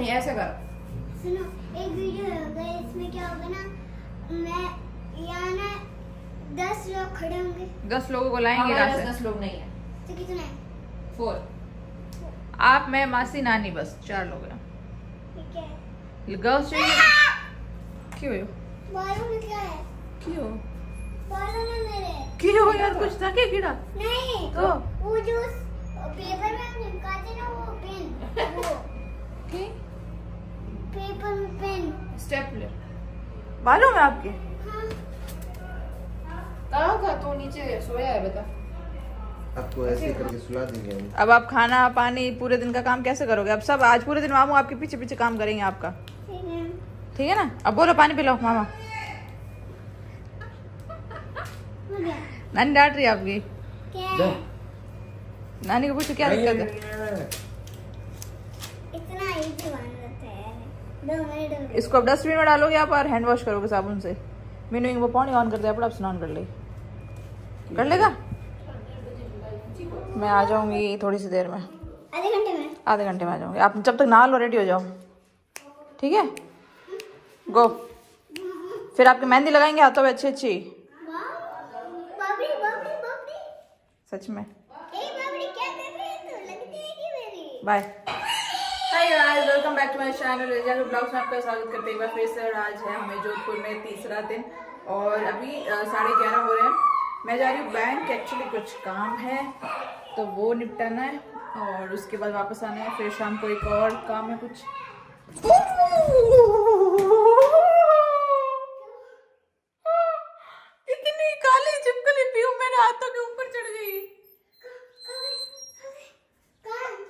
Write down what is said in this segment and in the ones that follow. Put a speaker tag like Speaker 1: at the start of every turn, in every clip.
Speaker 1: नहीं ऐसे कर।
Speaker 2: सुनो एक वीडियो होगा इसमें क्या होगा ना मैं यहाँ ना दस लोग खड़े होंगे।
Speaker 3: दस लोगों को लाएँगे
Speaker 1: पास दस लोग नहीं है।
Speaker 2: तो कितना? है
Speaker 1: फोर।
Speaker 3: आप मैं मासी नानी बस चार लोग हैं।
Speaker 2: ठीक है।
Speaker 3: गर्ल्स चाहिए? क्यों
Speaker 2: बालों में क्या है?
Speaker 3: क्यों?
Speaker 2: बालों में मेरे।
Speaker 3: क्यों? यार कुछ था क्या कीड़ा?
Speaker 2: नहीं
Speaker 3: तो
Speaker 2: वो जो पेपर में हम चिपकाते ना वो पेन वो।
Speaker 3: की
Speaker 2: पेपर पेन
Speaker 1: स्टेपलर
Speaker 3: बालों में आपके?
Speaker 2: हाँ।
Speaker 1: कहाँ तू नीचे सोया है बता
Speaker 4: आपको ऐसे करके सुला देंगे
Speaker 3: अब आप खाना पानी पूरे दिन का काम कैसे करोगे? अब सब आज पूरे दिन मामू आपके पीछे पीछे काम करेंगे आपका।
Speaker 2: ठीक है।
Speaker 3: ना? अब बोलो पानी पिलाओ मामा। नानी डांट रही है आपकी। नानी को पूछो क्या दिक्कत है
Speaker 2: इतना इजी बन जाता है दो मिनट हो गए।
Speaker 3: इसको अब डस्टबिन में डालोगे आप और हैंड वॉश करोगे साबुन से। मीनू वो पानी ऑन कर दिया अपना आप स्नान कर ले। कर लेगा? मैं आ जाऊँगी थोड़ी सी देर में।
Speaker 2: आधे घंटे में।
Speaker 3: आधे घंटे में आ जाऊँगी। आप जब तक नहा लो रेडी हो जाओ। ठीक है? गो फिर आपकी मेहंदी लगाएँगे हाथों में अच्छी अच्छी सच में। Bye hi guys, welcome back to my channel blogs में आपका स्वागत करते हैं। फिर से आज है हमें जोधपुर में तीसरा दिन और अभी साढ़े ग्यारह हो रहे हैं। मैं जा रही हूँ बैंक एक्चुअली कुछ काम है तो वो निपटाना है और उसके बाद वापस आना है, फिर शाम को एक और काम है कुछ। इतनी काली चिपकली पीऊ, मेरे हाथों के ऊपर चढ़ गई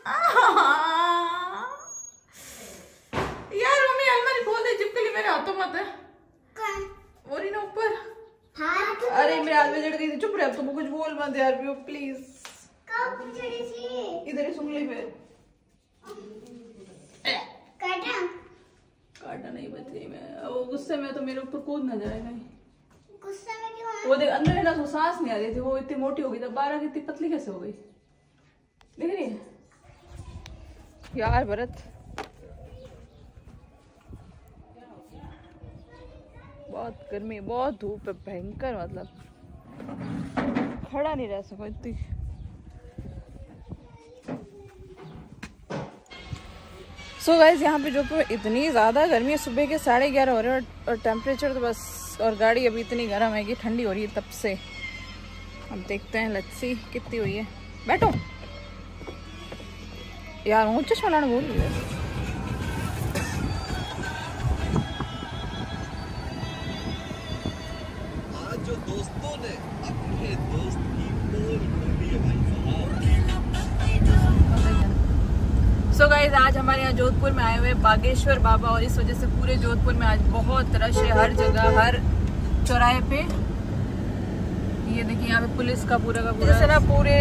Speaker 2: कहाँ
Speaker 3: यार मम्मी अलमारी खोल दे चिपकली मेरे हाथों मत है
Speaker 2: कहाँ
Speaker 3: और ही ना ऊपर
Speaker 2: हाथ
Speaker 3: अरे मेरे हाथ में जड़ गई थी चुप रहे अब तुम कुछ बोल मत यार पियो प्लीज़ इधर ही सुन ली फिर।
Speaker 2: काटा?
Speaker 3: काटा नहीं गई मैं वो गुस्से में तो मेरे ऊपर कूद ना जाए कहीं
Speaker 2: गुस्सा में क्यों
Speaker 3: वो देख अंदर है ना उसको सांस नहीं आ रही थी वो इतनी मोटी हो गई तब बारह इतनी पतली कैसे हो गई? देख रही है? यार भरत। बहुत गर्मी बहुत धूप है भयंकर मतलब। खड़ा नहीं रह सको इतनी। सो गाइज़ यहाँ पे जो पे इतनी ज़्यादा गर्मी है। सुबह के साढ़े ग्यारह हो रहे हैं और, टेम्परेचर तो बस और गाड़ी अभी इतनी गर्म है कि ठंडी हो रही है तब से। अब देखते हैं लस्सी कितनी हुई है। बैठो। यार ऊँचे बोल रही सो गाइज़ आज हमारे यहाँ जोधपुर में आए हुए बागेश्वर बाबा और इस वजह से पूरे जोधपुर में आज बहुत रश है हर जगह हर चौराहे पे। ये देखिए यहाँ पे पुलिस का पूरा का पूरा ना पूरे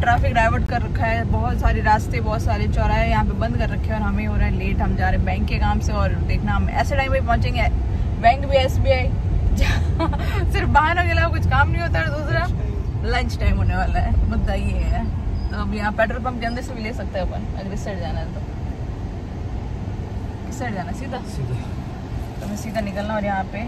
Speaker 3: ट्रैफ़िक डाइवर्ट कर रखा है बहुत सारे रास्ते बहुत सारे चौराहे यहाँ पे बंद कर रखे हैं और हमें हो रहा है लेट हम जा रहे हैं बैंक के काम से और देखना हम ऐसे टाइम पे पहुँचेंगे बैंक भी एस बी आई सिर्फ़ बहानों के अलावा कुछ काम नहीं होता और दूसरा लंच टाइम होने वाला है मुद्दा ये है। तो अब यहाँ पेट्रोल पंप के अंदर से भी ले सकते हैं अपन अगर इस साइड जाना है तो। इस साइड जाना है, सीधा? तो हमें सीधा निकलना और यहाँ पे।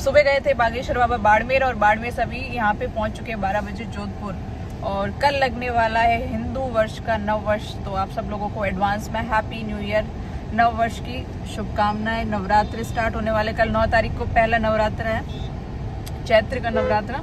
Speaker 3: सुबह गए थे बागेश्वर बाबा बाड़मेर और बाड़मेर से अभी यहाँ पे पहुँच चुके हैं बारह बजे जोधपुर। और कल लगने वाला है हिंदू वर्ष का नव वर्ष तो आप सब लोगों को एडवांस में हैप्पी न्यू ईयर नव वर्ष की शुभकामनाएँ। नवरात्र स्टार्ट होने वाले कल नौ तारीख को पहला नवरात्र है। चैत्र का नवरात्र।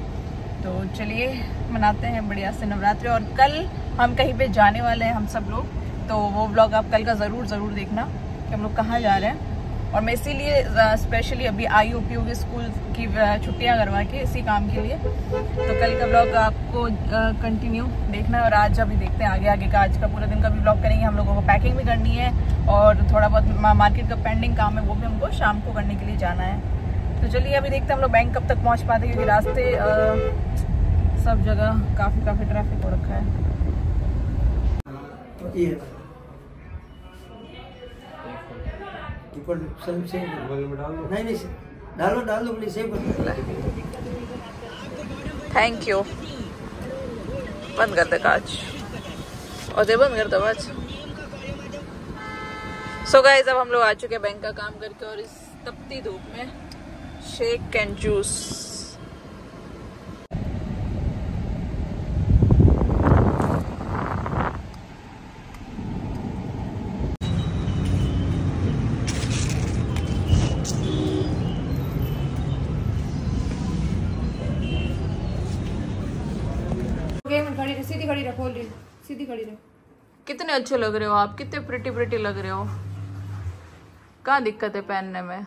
Speaker 3: तो चलिए, मनाते हैं बढ़िया से नवरात्रि। और कल हम कहीं पे जाने वाले हैं हम सब लोग तो वो ब्लॉग आप कल का ज़रूर ज़रूर देखना कि हम लोग कहाँ जा रहे हैं। और मैं इसीलिए स्पेशली अभी आई ओ पी स्कूल की छुट्टियाँ करवा के इसी काम के लिए। तो कल का ब्लॉग आपको कंटिन्यू देखना है और आज अभी देखते हैं आगे आगे का आज का पूरा दिन का भी ब्लॉग करेंगे। हम लोगों को पैकिंग भी करनी है और थोड़ा बहुत मार्केट का पेंडिंग काम है, वो भी हमको शाम को करने के लिए जाना है। तो चलिए अभी देखते हैं हम लोग बैंक कब तक पहुँच पाते क्योंकि रास्ते अ, सब जगह काफ़ी काफ़ी ट्रैफ़िक हो रखा है।
Speaker 5: ये ऊपर सेव सेव नहीं नहीं डालो डाल दो प्लीज़ सेव कर
Speaker 3: थैंक यू बंद कर दे काज। और दे बंद कर दो आज। सो गाइज़ अब हम लोग आ चुके हैं बैंक का काम करके और इस तपती धूप में। Shake and juice.
Speaker 1: सीधी खड़ी रह
Speaker 3: कितने अच्छे लग रहे हो आप? कितने प्रिटी प्रिटी लग रहे हो? कहाँ दिक्कत है पहनने में?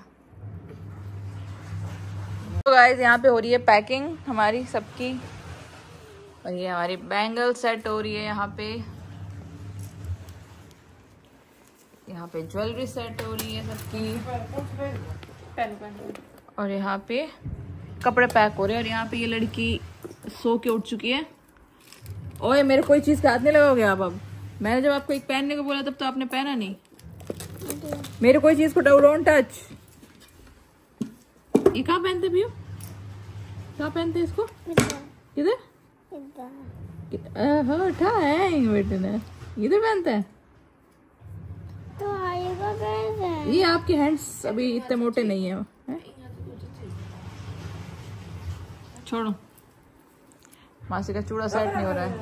Speaker 3: तो गाइस यहाँ पे हो रही है पैकिंग हमारी सबकी। और ये हमारी बैंगल सेट हो रही है यहाँ पे। यहाँ पे ज्वेलरी सेट हो रही है सबकी। और यहाँ पे कपड़े पैक हो रहे हैं और यहाँ पे ये लड़की सो के उठ चुकी है। ओए, मेरे कोई चीज़ का हाथ नहीं लगाओगे आप अब? मैंने जब आपको एक पहनने को बोला तब तो आपने पहना नहीं। मेरे कोई चीज़ को डोंट टच। ये कहाँ पहनते भैया? कहाँ पहनते हैं इसको? किधर? उठा है बेटे ने। इधर पहनते हैं?
Speaker 2: तो
Speaker 3: ये आपके हैंड्स अभी इतने मोटे नहीं है, हैं? छोड़ो। मासी का चूड़ा सेट नहीं हो रहा है।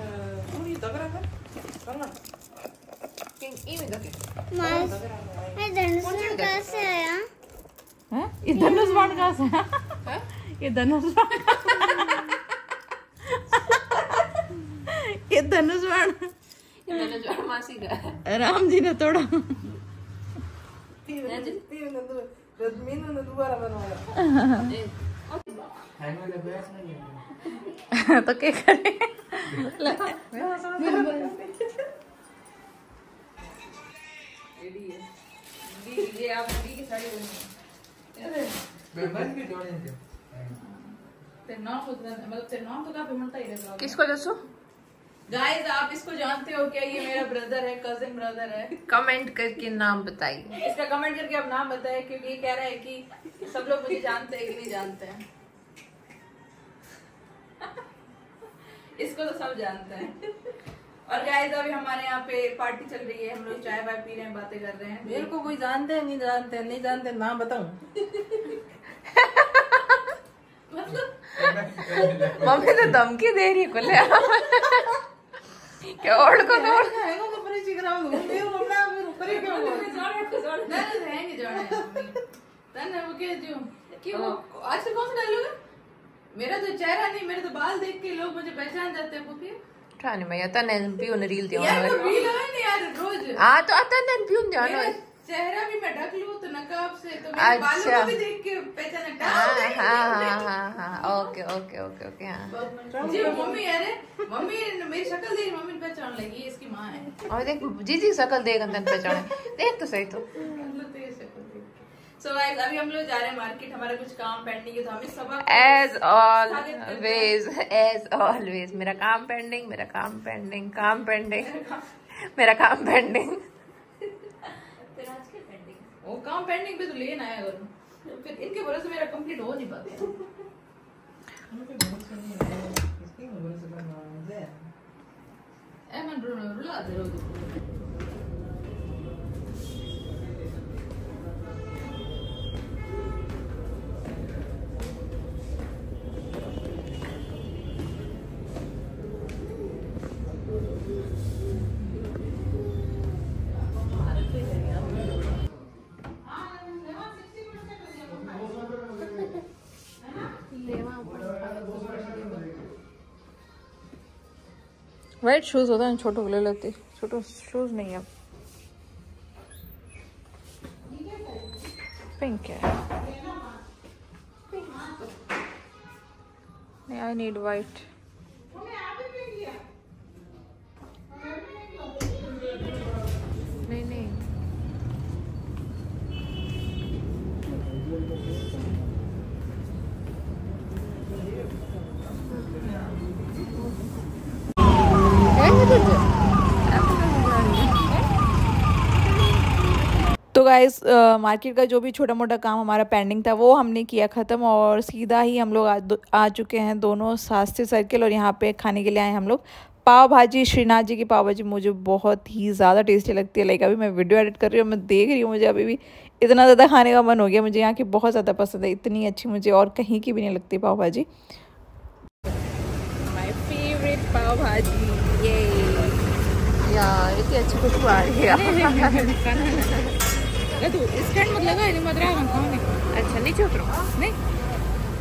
Speaker 2: धनुष आया।
Speaker 3: हैं? ये धनुष बाण कहाँ से है? ये धनुष ये धनुष बाण।
Speaker 1: मासी का
Speaker 3: राम जी ने तोड़ा। तो क्या करे? ये आप दी की साड़ी तेरे नाम तो मतलब तेरे नाम तो काफ़ी मिलता ही रहता किसको दसो? गाइस आप इसको जानते हो क्या? ये मेरा ब्रदर है कजिन ब्रदर है।
Speaker 1: कमेंट करके नाम बताइए।
Speaker 3: इसका कमेंट करके आप नाम बताएँ क्योंकि ये कह रहा है कि सब लोग मुझे जानते हैं कि नहीं जानते हैं। इसको तो सब जानते हैं। और गाइस अभी हमारे यहाँ पे पार्टी चल रही है हम लोग चाय वाय पी रहे हैं बातें कर रहे हैं।
Speaker 1: मेरे को कोई जानते हैं नहीं जानते हैं नहीं जानते नाम बताऊँ?
Speaker 3: मतलब मम्मी तो धमकी दे रही है खुले क्या ओल्ड को तो
Speaker 1: तो मेरे को अपना ऊपर ही क्यों बोल
Speaker 3: नहीं रहेंगे जाने। तने वो क्या जो कि वो आजकल कौन सा डालोगे मेरा तो चेहरा नहीं मेरे तो बाल देख के लोग मुझे पहचान जाते हैं पुकी
Speaker 1: ठाणे मैं तने पिऊन रील
Speaker 3: यार रील है यार रोज
Speaker 1: हाँ तो आता तने जानो
Speaker 3: चेहरा भी मैं ढक लूँ तो नकाब से तो मेरे बालों
Speaker 1: अच्छा।
Speaker 3: को भी देख के पहचान
Speaker 1: हाँ हाँ। हाँ हाँ ओके ओके ओके ओके हाँ।
Speaker 3: जी मम्मी अरे मम्मी मेरी शक्ल देख मम्मी पहचान लगी इसकी माँ है।
Speaker 1: और देख जीजी शकल देख अंदर पहचाने। देख तो सही तो।
Speaker 3: सो गाइस अभी हम लोग जा रहे हैं मार्केट हमारा कुछ काम पेंडिंग है तो हमें सबक
Speaker 1: एज ऑलवेज एज ऑलवेज मेरा काम पेंडिंग मेरा काम पेंडिंग काम पेंडिंग मेरा काम पेंडिंग
Speaker 3: तेरा आज क्या पेंडिंग वो काम पेंडिंग पे तो लेना आया अगर फिर इनके भरोसे मेरा कंप्लीट हो नहीं पाता। ऐ मन रुला रुला दे रो
Speaker 1: वाइट शूज़ होता है छोटो को ले लेते छोटो शूज़ नहीं है। पिंक है। I need white
Speaker 3: guys market का जो भी छोटा मोटा काम हमारा पेंडिंग था वो हमने किया ख़त्म और सीधा ही हम लोग आ, आ चुके हैं दोनों शास्त्री सर्किल और यहाँ पे खाने के लिए आए हम लोग। पाव भाजी श्रीनाथ जी की पाव भाजी मुझे बहुत ही ज़्यादा टेस्टी लगती है। लाइक अभी मैं वीडियो एडिट कर रही हूँ मैं देख रही हूँ मुझे अभी भी इतना ज़्यादा खाने का मन हो गया मुझे यहाँ की बहुत ज़्यादा पसंद है। इतनी अच्छी मुझे और कहीं की भी नहीं लगती पाव भाजी। माई फेवरेट पाव भाजी ये
Speaker 1: यार इतनी अच्छी खुशबू आ रही है।
Speaker 3: स्टैंड मत लगा मत रहा
Speaker 1: अच्छा नीचे उतरो
Speaker 3: नहीं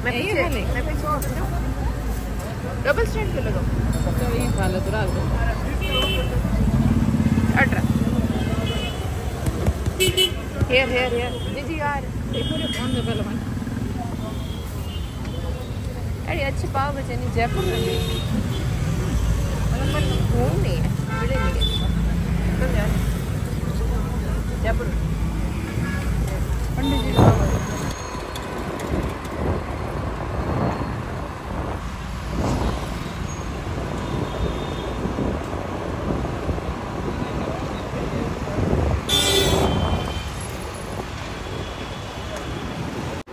Speaker 1: मैं पीछे मैं पीछे और डबल स्टैंड पे लगाओ
Speaker 3: तो ये खा तो रात
Speaker 1: अठारह हेयर हेयर हेयर निजी यार
Speaker 3: पूरे फ़ोन दे पहले मन
Speaker 1: अरे अच्छी पाव बचे नहीं जयपुर में भी मतलब मन घूम नहीं है मिले नहीं है जयपुर में।
Speaker 3: पंडित जी का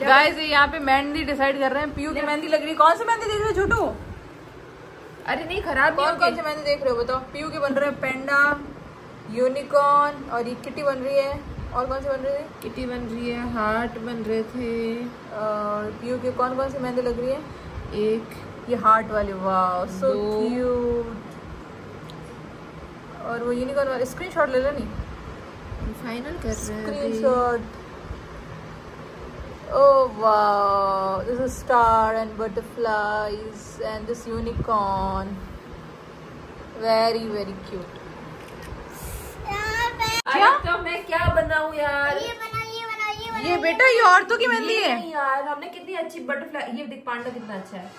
Speaker 3: गाइस यहाँ पे मेहंदी डिसाइड कर रहे हैं। पीयू की मेहंदी लग रही है। कौन सी मेहंदी देख रहे हो छोटू
Speaker 1: अरे नहीं खराब नहीं
Speaker 3: कौन कौन सी मेहंदी देख रहे हो बताओ। पीयू के बन रहे हैं पेंडा। यूनिकॉर्न और ये किटी बन रही है और कौन सी बन रही है
Speaker 1: किटी बन रही है हार्ट बन रहे थे
Speaker 3: और पीयू के कौन कौन से मेहंदी लग रही है
Speaker 1: एक
Speaker 3: ये हार्ट वाले वाह सो। क्यूट और वो यूनिकॉर्न वाली स्क्रीनशॉट ले लो नहीं
Speaker 1: फाइनल कर रहे हैं अभी।
Speaker 3: screenshot. Oh wow, this is star and butterflies and this unicorn. Very very cute.
Speaker 2: यहाँ पे
Speaker 1: अरे तो मैं क्या बनाऊँ यार?
Speaker 2: ये बना ये बना ये बना
Speaker 3: ये बेटा ये औरतों की मेहंदी
Speaker 1: ये
Speaker 3: है
Speaker 1: यार हमने कितनी अच्छी बटरफ्लाई ये देख पांडा कितना अच्छा है।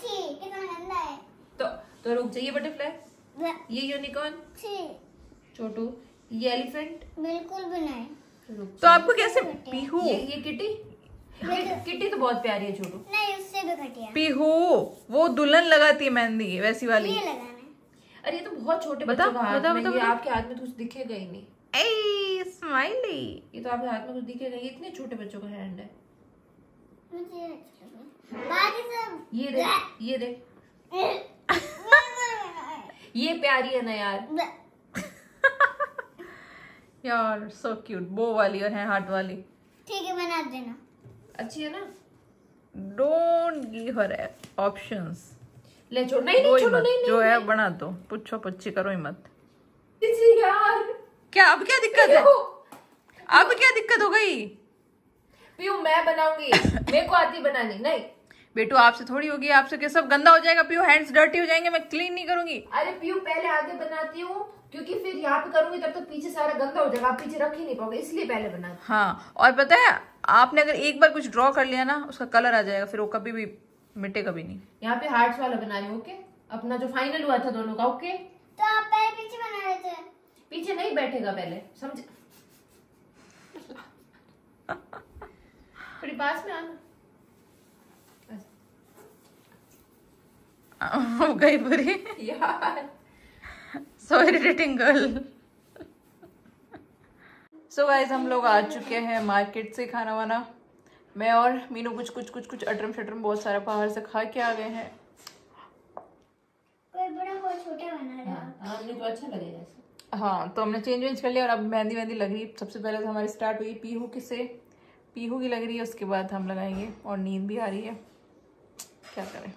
Speaker 2: कितना गंदा है।
Speaker 1: तो तो रुक जाइए बटरफ्लाई ये यूनिकॉर्न छोटू ये एलिफेंट
Speaker 2: बिल्कुल भी नहीं।
Speaker 3: तो आपको कैसे पीहू?
Speaker 1: ये ये किटी किटी तो बहुत प्यारी है छोटू।
Speaker 2: नहीं उससे भी घटिया।
Speaker 3: पीहू वो दुल्हन लगाती है मेहंदी वैसी वाली।
Speaker 2: ये लगाना
Speaker 1: अरे ये तो बहुत छोटे
Speaker 3: बता, बता, बता।
Speaker 1: आपके हाथ में तो कुछ दिखेगा ही नहीं।
Speaker 3: ए स्माइली
Speaker 1: ये तो आपके हाथ में कुछ दिखेगा ही- ये इतने छोटे बच्चों का हैंड है।
Speaker 2: मुझे अच्छा लगा। बाकी सब
Speaker 1: ये देख ये देख। ये प्यारी है ना यार।
Speaker 3: यार सो क्यूट बो वाली और है हार्ट वाली।
Speaker 2: ठीक है बना देना।
Speaker 1: अच्छी है ना?
Speaker 3: डोंट गिव हर ऑप्शंस
Speaker 1: ले छोड़। नहीं नहीं छोड़ो
Speaker 3: मत
Speaker 1: नहीं
Speaker 3: जो है बना दो। पुच्छो पुच्छी करो ही मत।
Speaker 1: नहीं
Speaker 3: क्या अब क्या दिक्कत है? अब क्या दिक्कत हो गई?
Speaker 1: पीयू मैं बनाऊँगी। मेरे को आती बनानी नहीं।
Speaker 3: बेटू आपसे थोड़ी होगी आपसे क्या सब गंदा हो जाएगा? पीयू हैंड्स डर्टी हो जाएँगे मैं क्लीन नहीं करूँगी।
Speaker 1: अरे पीयू पहले आगे बनाती हूँ क्योंकि फिर यहाँ पे करूँगी तब तक पीछे सारा गंदा हो जाएगा। आप पीछे रख ही नहीं पाओगे इसलिए पहले बनाती
Speaker 3: हाँ। और पता है आपने अगर एक बार कुछ ड्रॉ कर लिया ना उसका कलर आ जाएगा फिर वो कभी भी मिटे कभी नहीं।
Speaker 1: यहाँ पे हार्ट्स वाला बना रही हूँ ओके अपना जो फाइनल हुआ था दोनों का ओके
Speaker 2: तो आप पहले पीछे बना रहे थे
Speaker 1: पीछे नहीं बैठेगा पहले समझ? थोड़ी पास में आना।
Speaker 3: हो गई बुरी।
Speaker 1: यार।
Speaker 3: So irritating girl so guys हम लोग आ चुके हैं मार्केट से खाना वाना। मैं और मीनू कुछ कुछ कुछ कुछ अटरम शटरम बहुत सारा बाहर से खा के आ गए हैं।
Speaker 2: कोई बड़ा कोई छोटा बना रहा।
Speaker 1: हमने तो अच्छा लगेगा
Speaker 3: हाँ तो हमने चेंज वेंज कर लिया और अब मेहंदी वेहंदी लग रही सबसे पहले तो हमारी स्टार्ट हुई पीहू किसे पीहू की लग रही है, उसके बाद हम लगाएँगे और नींद भी आ रही है। क्या करें?